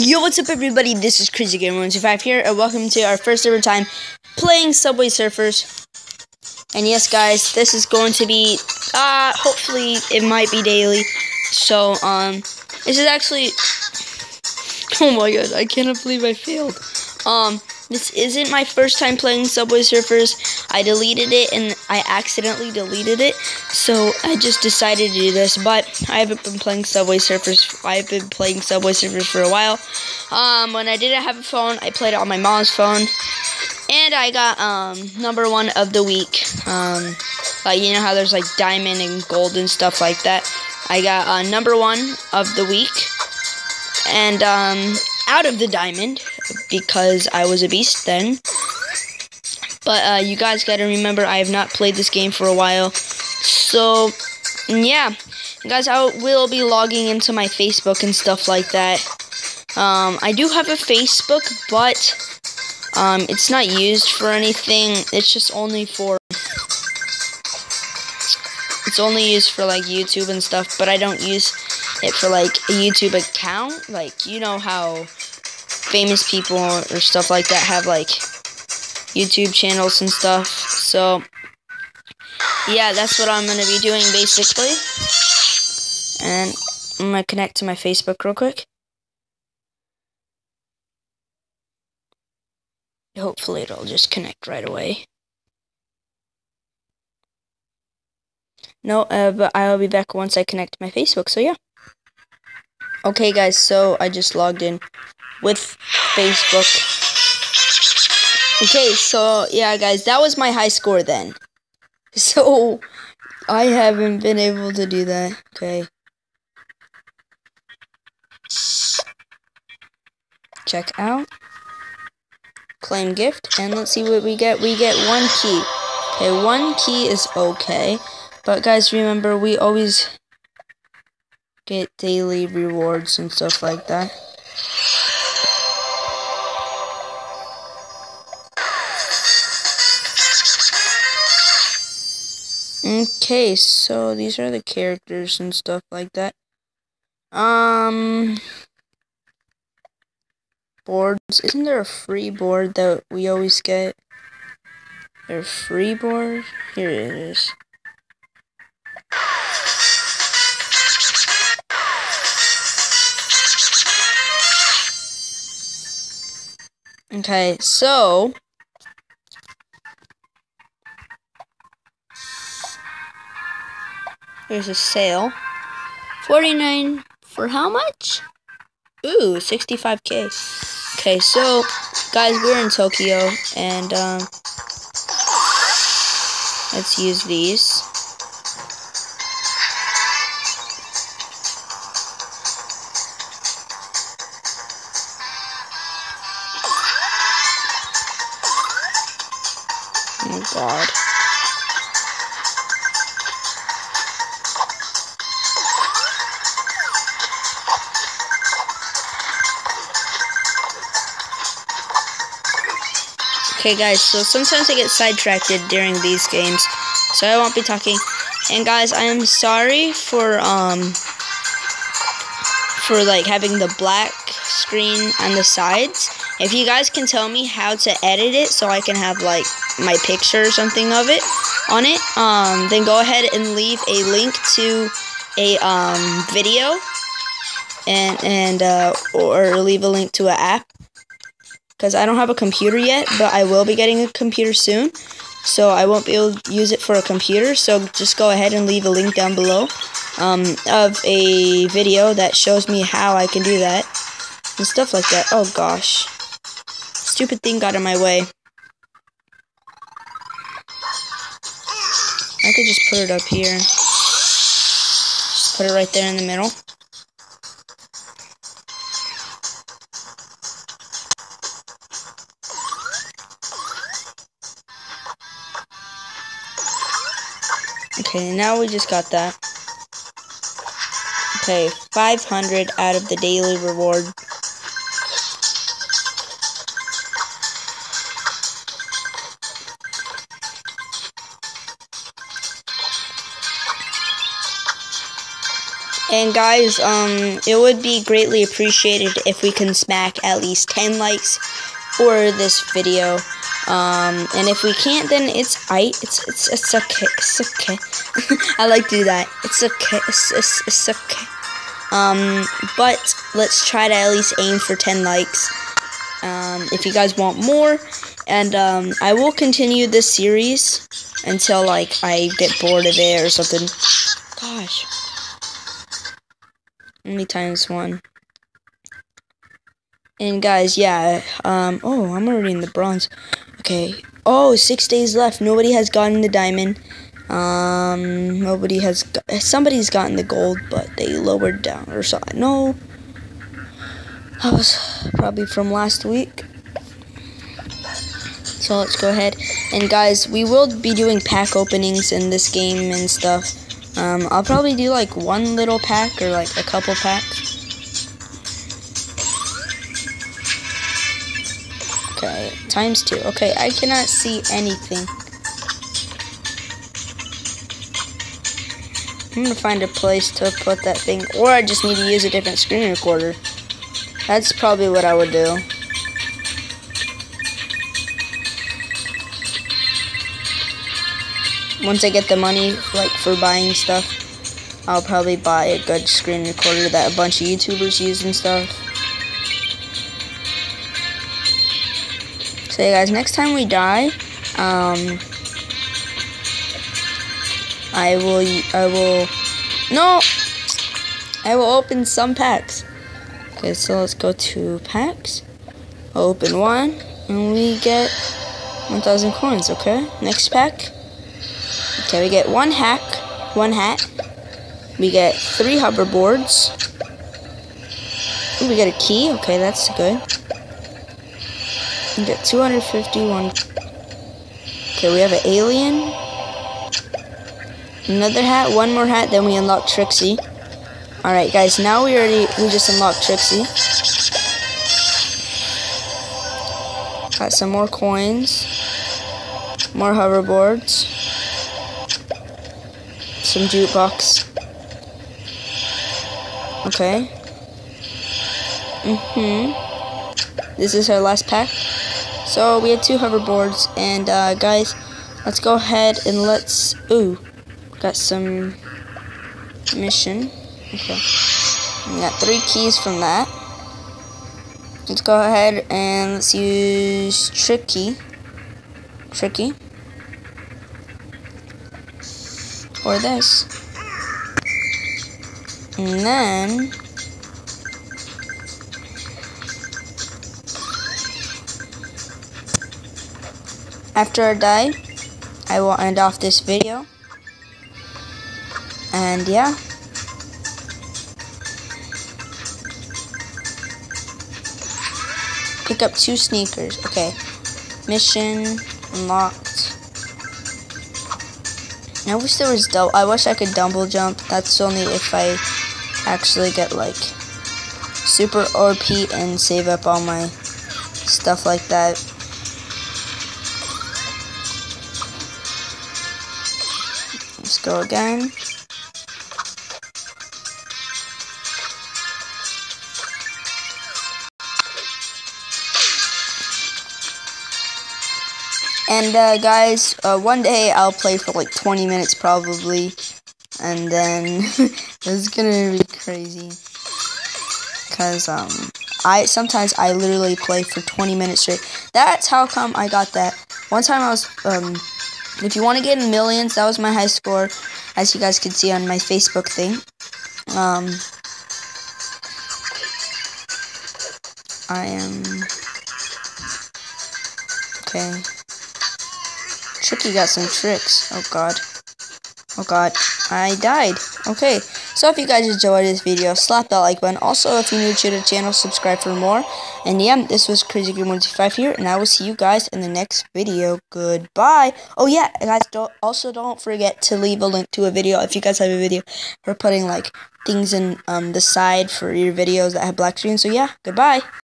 Yo, what's up, everybody? This is Crazy Gamer 125 here, and welcome to our first ever time playing Subway Surfers. And yes, guys, this is going to be, uh, hopefully, it might be daily. So, um, this is actually, oh my god, I cannot believe I failed. Um, this isn't my first time playing Subway Surfers. I deleted it and I accidentally deleted it. So I just decided to do this. But I haven't been playing Subway Surfers. I've been playing Subway Surfers for a while. Um, when I didn't have a phone, I played it on my mom's phone. And I got um, number one of the week. Um, like, you know how there's like diamond and gold and stuff like that. I got uh, number one of the week. And um, out of the diamond because I was a beast then. But uh, you guys got to remember, I have not played this game for a while. So, yeah. Guys, I will be logging into my Facebook and stuff like that. Um, I do have a Facebook, but um, it's not used for anything. It's just only for... It's only used for, like, YouTube and stuff, but I don't use it for, like, a YouTube account. Like, you know how famous people or stuff like that have like YouTube channels and stuff. So yeah, that's what I'm gonna be doing basically. And I'm gonna connect to my Facebook real quick. Hopefully it'll just connect right away. No, uh, but I'll be back once I connect my Facebook, so yeah. Okay guys, so I just logged in with Facebook. Okay, so yeah, guys, that was my high score then. So I haven't been able to do that. Okay. Check out. Claim gift, and let's see what we get. We get one key. Okay, one key is okay. But guys, remember, we always get daily rewards and stuff like that. Okay, so these are the characters and stuff like that. Um, boards. Isn't there a free board that we always get? A free board? Here it is. Okay, so There's a sale. 49 for how much? Ooh, 65k. Okay, so guys, we're in Tokyo and um let's use these. Oh god. Okay, guys, so sometimes I get sidetracked during these games, so I won't be talking. And guys, I am sorry for um for like having the black screen on the sides. If you guys can tell me how to edit it so I can have like my picture or something of it on it, um, then go ahead and leave a link to a um video and and uh, or leave a link to an app because I don't have a computer yet, but I will be getting a computer soon. So I won't be able to use it for a computer. So just go ahead and leave a link down below um, of a video that shows me how I can do that and stuff like that. Oh gosh, stupid thing got in my way. I could just put it up here. Just put it right there in the middle. Okay, now we just got that. Okay, 500 out of the daily reward. And guys, um, it would be greatly appreciated if we can smack at least 10 likes for this video. Um, and if we can't, then it's I. It's it's it's okay. It's okay. I like do that. It's okay. It's, it's, it's okay. Um, but let's try to at least aim for 10 likes. Um, if you guys want more, and um, I will continue this series until like I get bored of it or something. Gosh. Me times one. And guys, yeah, um, oh, I'm already in the bronze. Okay. Oh, six days left. Nobody has gotten the diamond. Um, nobody has, got, somebody's gotten the gold, but they lowered down, or so, no. That was probably from last week. So let's go ahead. And guys, we will be doing pack openings in this game and stuff. Um, I'll probably do like one little pack or like a couple packs. Okay, times two. Okay, I cannot see anything. I'm gonna find a place to put that thing, or I just need to use a different screen recorder. That's probably what I would do. once I get the money like for buying stuff, I'll probably buy a good screen recorder that a bunch of YouTubers use and stuff. So yeah guys, next time we die, um I will I will no I will open some packs. Okay, so let's go to packs. open one and we get 1000 coins, okay? Next pack. Okay, we get one hack, one hat. We get three hoverboards. Ooh, we get a key. Okay, that's good. We get 251. Okay, we have an alien. Another hat, one more hat, then we unlock Trixie. Alright guys, now we already, we just unlocked Trixie. Got some more coins. More hoverboards some jukebox. Okay. Mm-hmm. This is our last pack. So we had two hoverboards, and uh, guys, let's go ahead and let's. Ooh, got some mission. Okay. We got three keys from that. Let's go ahead and let's use Tricky. Tricky. or this. And then after I die, I will end off this video. And yeah. Pick up two sneakers. Okay. Mission unlocked. I wish there was double. I wish I could double jump. That's only if I actually get like super OP and save up all my stuff like that. Let's go again. And uh, guys, uh, one day I'll play for like 20 minutes probably, and then it's gonna be crazy. Cause um, I sometimes I literally play for 20 minutes straight. That's how come I got that. One time I was um, if you want to get in millions, that was my high score, as you guys can see on my Facebook thing. Um, I am okay. Tricky got some tricks. Oh god. Oh god. I died. Okay. So if you guys enjoyed this video, slap that like button. Also, if you're new to the channel, subscribe for more. And yeah, this was Crazy Gamer 125 here, and I will see you guys in the next video. Goodbye. Oh yeah, guys, don't, also don't forget to leave a link to a video if you guys have a video for putting like things in um, the side for your videos that have black screen. So yeah, goodbye.